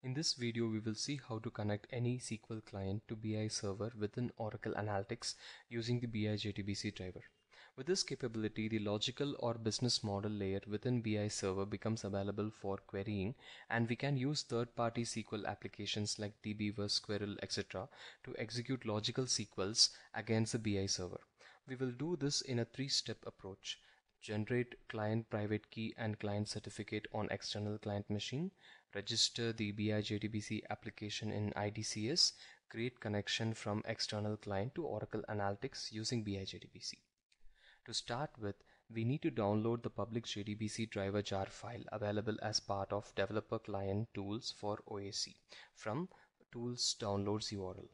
In this video we will see how to connect any SQL client to BI server within Oracle Analytics using the BI JDBC driver. With this capability, the logical or business model layer within BI server becomes available for querying and we can use third-party SQL applications like dbeaver, Squirrel, etc. to execute logical SQLs against the BI server. We will do this in a three-step approach generate client private key and client certificate on external client machine, register the BI JDBC application in IDCS, create connection from external client to Oracle Analytics using BI JDBC. To start with, we need to download the public JDBC driver jar file available as part of developer client tools for OAC from tools downloads URL.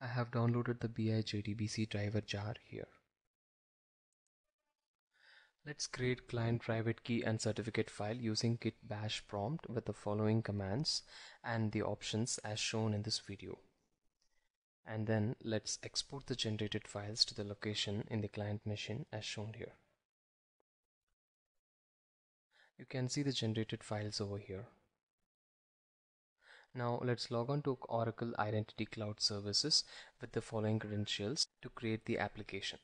I have downloaded the BI JDBC driver jar here. Let's create client private key and certificate file using git bash prompt with the following commands and the options as shown in this video. And then let's export the generated files to the location in the client machine as shown here. You can see the generated files over here. Now let's log on to Oracle Identity Cloud Services with the following credentials to create the application.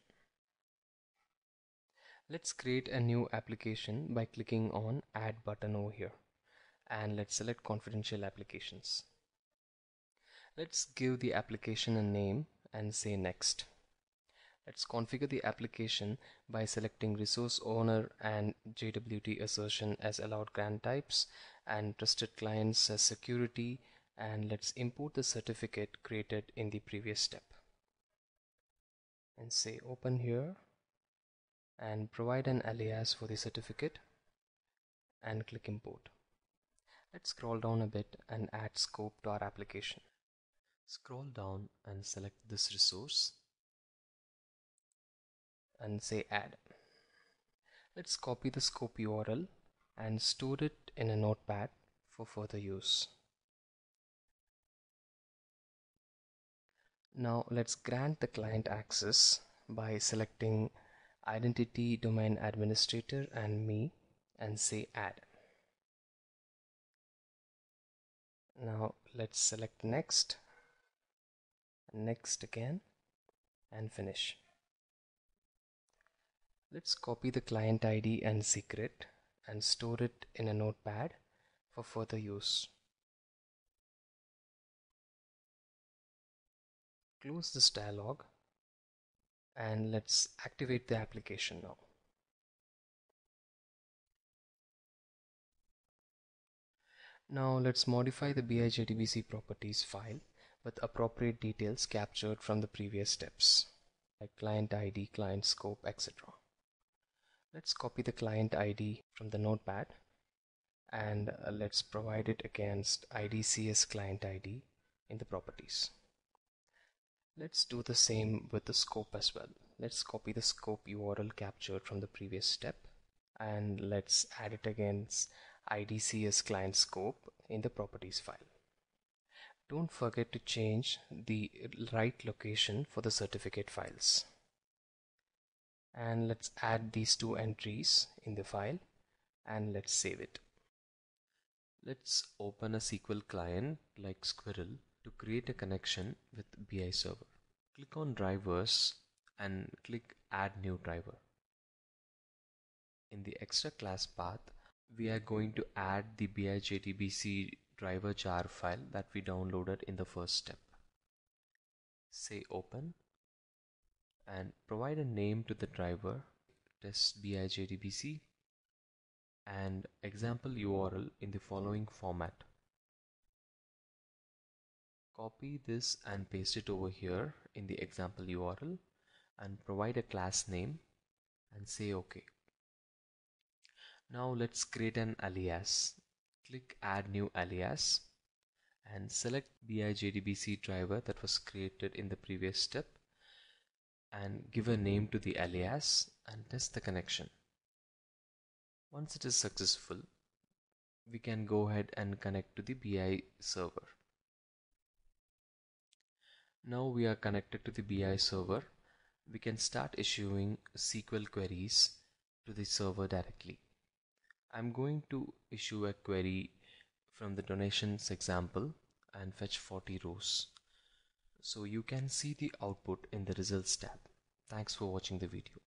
Let's create a new application by clicking on add button over here and let's select confidential applications. Let's give the application a name and say next. Let's configure the application by selecting resource owner and JWT assertion as allowed grant types and trusted clients as security and let's import the certificate created in the previous step and say open here and provide an alias for the certificate and click import. Let's scroll down a bit and add scope to our application. Scroll down and select this resource and say add. Let's copy the scope URL and store it in a notepad for further use. Now let's grant the client access by selecting identity domain administrator and me and say add. Now let's select next, next again and finish. Let's copy the client ID and secret and store it in a notepad for further use. Close this dialog and let's activate the application now. Now let's modify the BI JDBC properties file with appropriate details captured from the previous steps like client ID, client scope, etc. Let's copy the client ID from the notepad and uh, let's provide it against IDCS client ID in the properties. Let's do the same with the scope as well. Let's copy the scope URL captured from the previous step and let's add it against IDCS client scope in the properties file. Don't forget to change the right location for the certificate files. And let's add these two entries in the file and let's save it. Let's open a SQL client like Squirrel to create a connection with BI server. Click on drivers and click add new driver. In the extra class path, we are going to add the BI JDBC driver jar file that we downloaded in the first step. Say open and provide a name to the driver test BI JDBC and example URL in the following format Copy this and paste it over here in the example URL and provide a class name and say OK. Now let's create an alias. Click add new alias and select BI JDBC driver that was created in the previous step and give a name to the alias and test the connection. Once it is successful, we can go ahead and connect to the BI server. Now we are connected to the BI server. We can start issuing SQL queries to the server directly. I'm going to issue a query from the donations example and fetch 40 rows. So you can see the output in the results tab. Thanks for watching the video.